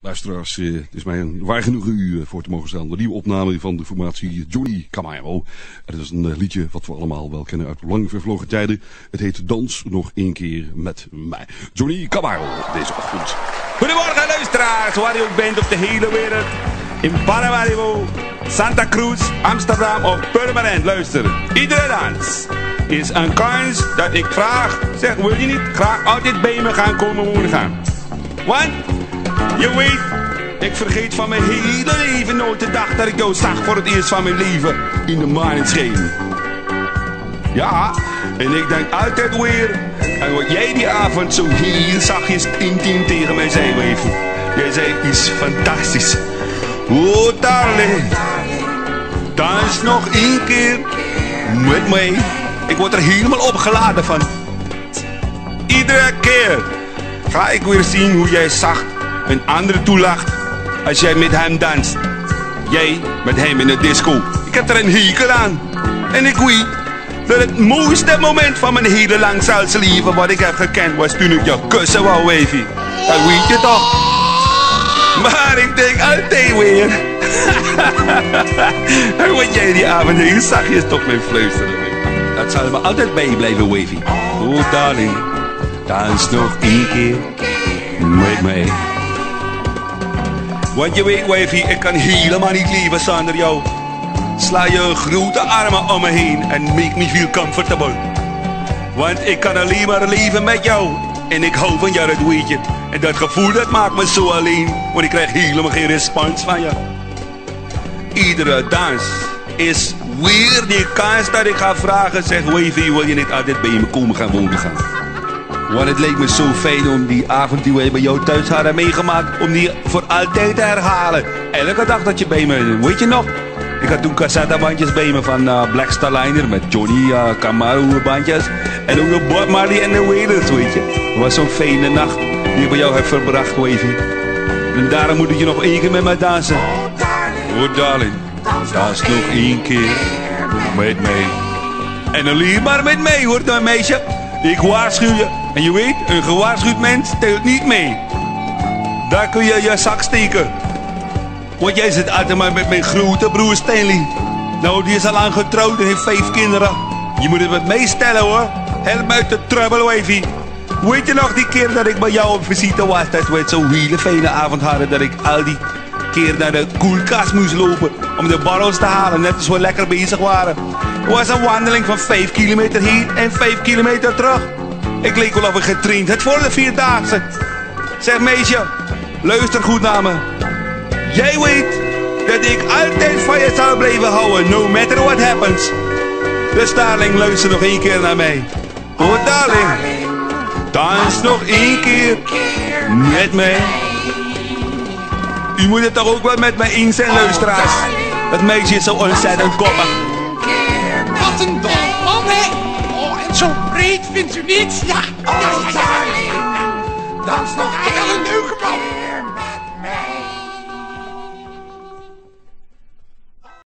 Luisteraars, eh, het is mij een waar genoegen u eh, voor te mogen stellen. De nieuwe opname van de formatie Johnny Camaro. Het is een eh, liedje wat we allemaal wel kennen uit lang vervlogen tijden. Het heet Dans nog één keer met mij. Johnny Camaro, deze ochtend. Goedemorgen luisteraars, waar u ook bent op de hele wereld. In Paramaribo, Santa Cruz, Amsterdam of permanent. Luister, iedere dans is een kans dat ik vraag. Zeg, wil je niet graag altijd bij me gaan komen wonen gaan? Want, je weet, ik vergeet van mijn hele leven nooit de dag dat ik jou zag voor het eerst van mijn leven in de maneschijn. Ja, en ik denk altijd weer en wat jij die avond zo heel zachtjes intiem tegen mij zei, Weven. Jij zei iets fantastisch. Oh, darling. Dans nog één keer met mij. Ik word er helemaal opgeladen van. Iedere keer ga ik weer zien hoe jij zacht een andere toelacht als jij met hem danst. Jij met hem in de disco. Ik heb er een hekel aan. En ik weet dat het mooiste moment van mijn hele lang leven wat ik heb gekend was toen ik jou kussen wou, Wavy. Dat weet je toch? Maar ik denk altijd weer. en wat jij die avond heel zachtjes toch mee fluisteren. Dat zal me altijd bijblijven, Wavy. Oh, darling, dans nog één keer met mij. Want je weet, Wavy, ik kan helemaal niet leven zonder jou. Sla je grote armen om me heen en make me feel comfortable. Want ik kan alleen maar leven met jou. En ik hou van jou, dat weet je. En dat gevoel dat maakt me zo alleen. Want ik krijg helemaal geen respons van je. Iedere dans is weer die kans dat ik ga vragen. Zeg, Wavy, wil je niet altijd bij me komen gaan wonen gaan? Want het leek me zo fijn om die avond die we bij jou thuis hadden meegemaakt, om die voor altijd te herhalen. Elke dag dat je bij me, weet je nog? Ik had toen cassettebandjes bij me van uh, Black Star Liner met Johnny Camaro bandjes. En ook nog Bob Marley en de Wailers, weet je. Het was zo'n fijne nacht die ik bij jou heb verbracht, Wavy. En daarom moet ik je nog één keer met mij dansen. Oh darling, dans nog één keer met mij. En alleen maar met mij, hoort nou meisje. Ik waarschuw je. En je weet, een gewaarschuwd mens telt niet mee. Daar kun je je zak steken. Want jij zit altijd maar met mijn grote broer Stanley. Nou, die is al lang getrouwd en heeft vijf kinderen. Je moet het met meestellen hoor. Help me uit de trouble, Wavy. Weet je nog die keer dat ik bij jou op visite was? Dat we zo'n hele fijne avond hadden. Dat ik al die keer naar de koelkast moest lopen. Om de barrels te halen. Net als we lekker bezig waren. Het was een wandeling van 5 kilometer hier en 5 kilometer terug. Ik leek wel of ik getraind het voor de vierdaagse. Zeg meisje, luister goed naar me. Jij weet dat ik altijd van je zal blijven houden, no matter what happens. Dus darling, luister nog één keer naar mij. Oh darling, dans nog één keer met mij. U moet het toch ook wel met mij eens zijn, luisteraars. Dat meisje is zo ontzettend koppig. Vindt u niet? Ja. Ja, ja, ja. Nog een nieuwe man.